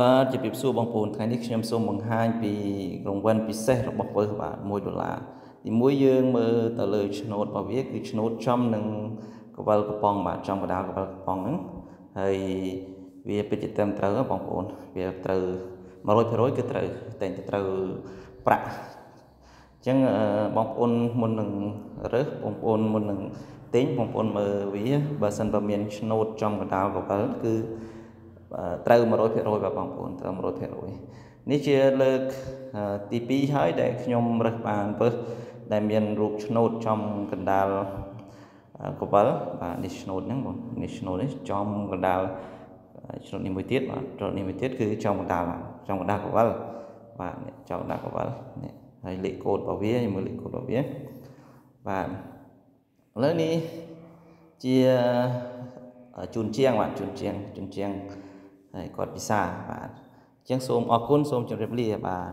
បាទជម្រាបសួរបងប្អូនថ្ងៃនេះខ្ញុំសូមបង្ហាញពីរង្វាន់ពិសេសរបស់ពើសបាទ1ដុល្លារទីមួយយើងមើលទៅលើឆ្នោតរបស់វាគឺឆ្នោតចំនឹងកវលកំប៉ុងបាទចំកដាលកវលកំប៉ុងហ្នឹងហើយវាពិតជាត្រឹមត្រូវបងប្អូនវាត្រូវ100%គឺត្រូវតែងតែត្រូវប្រាក់អញ្ចឹងបងប្អូនមុននឹងរើសបងប្អូនមុននឹងទិញបងប្អូនមើលវាបើសិនបើមានឆ្នោតចំកដាលកវលគឺ ត្រូវ100%បាទបងប្អូនត្រូវ100%នេះជាលើកទី2ហើយដែលខ្ញុំរើសបានពើសដែលមានរូបឆ្នោតចំកណ្ដាលកវលបាទនេះឆ្នោតហ្នឹងបងនេះឆ្នោតនេះចំកណ្ដាលឆ្នោតនេះមួយទៀតបាទឆ្នោតនេះមួយទៀតគឺចំកណ្ដាលចំកណ្ដាលកវលបាទនេះចំកណ្ដាលកវលនេះហើយលេខកូដរបស់វាមើលលេខកូដរបស់វាបាទឥឡូវនេះជាជូនជាងបាទជូនជាងជូនជាង ហើយគាត់ពិសាបាទអញ្ចឹងសូមអរគុណសូមជម្រាបលាបាទ